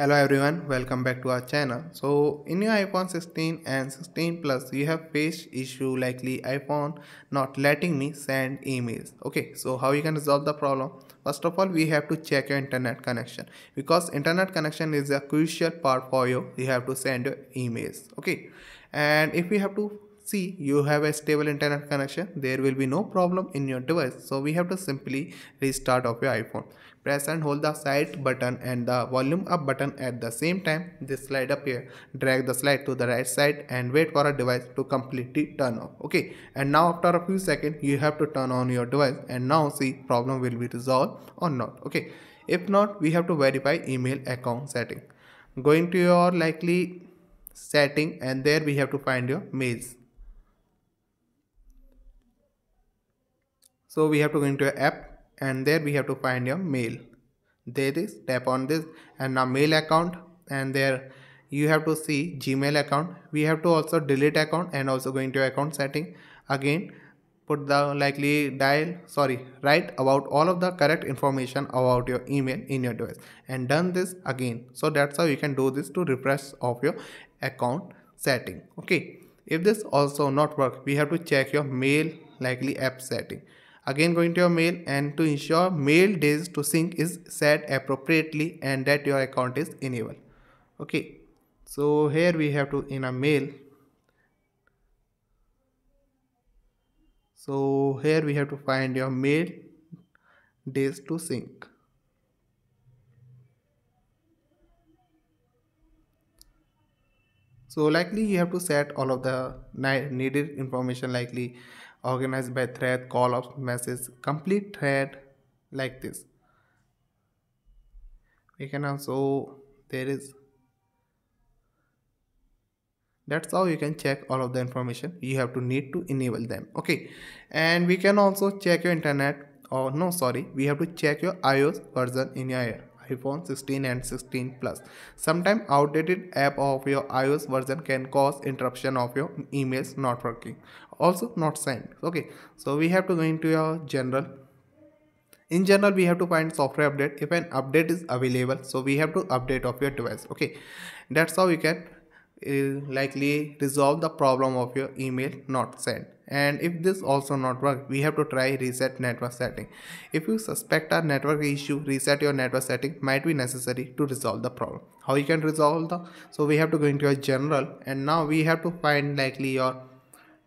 hello everyone welcome back to our channel. So in your iphone 16 and 16 plus you have faced issue likely iphone not letting me send emails. Okay so how you can resolve the problem? First of all we have to check your internet connection because internet connection is a crucial part for you. You have to send your emails. Okay and if we have to see you have a stable internet connection. There will be no problem in your device. So we have to simply restart of your iphone. Press and hold the side button and the volume up button at the same time. This slide up here. Drag the slide to the right side and wait for a device to completely turn off. Okay? And now after a few seconds you have to turn on your device and now see problem will be resolved or not. Okay? If not we have to verify email account setting. Going to your likely setting and there we have to find your mails so we have to go into your app and there we have to find your mail. There is. Tap on this and now mail account and there you have to see gmail account. We have to also delete account and also go into account setting. Again put the likely dial sorry write about all of the correct information about your email in your device and done this again. So that's how you can do this to refresh of your account setting. Okay. If this also not work we have to check your mail likely app setting Again going to your mail and to ensure mail days to sync is set appropriately and that your account is enabled. Okay. So here we have to in a mail. So here we have to find your mail days to sync. So likely you have to set all of the needed information likely organized by thread call of message complete thread like this. We can also there is that's how you can check all of the information. You have to need to enable them. Okay. And we can also check your internet or no sorry we have to check your ios version in your iPhone 16 and 16 Plus. Sometimes outdated app of your iOS version can cause interruption of your emails not working. Also not sent. Okay, so we have to go into your general. In general, we have to find software update. If an update is available, so we have to update of your device. Okay, that's how we can uh, likely resolve the problem of your email not sent and if this also not work we have to try reset network setting. If you suspect a network issue reset your network setting might be necessary to resolve the problem. How you can resolve the so we have to go into your general and now we have to find likely your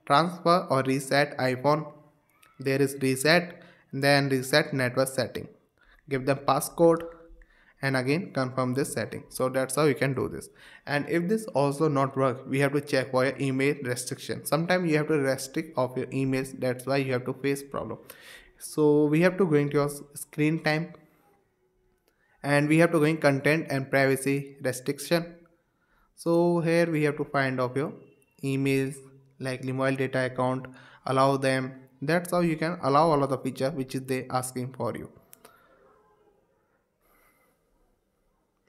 transfer or reset iphone. There is reset then reset network setting. Give them passcode and again confirm this setting. So that's how you can do this. And if this also not work we have to check for your email restriction. Sometimes you have to restrict of your emails that's why you have to face problem. So we have to go into your screen time. And we have to go in content and privacy restriction. So here we have to find of your emails like mobile data account allow them. That's how you can allow all of the feature which is they asking for you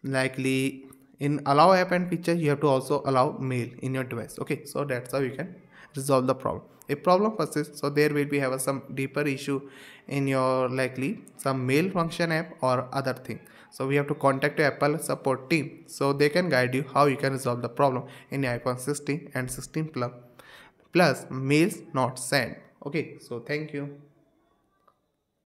likely in allow app and feature you have to also allow mail in your device. Okay so that's how you can resolve the problem. If problem persists so there will be have some deeper issue in your likely some mail function app or other thing. So we have to contact apple support team so they can guide you how you can resolve the problem in iphone 16 and 16 plus plus mails not sent. Okay so thank you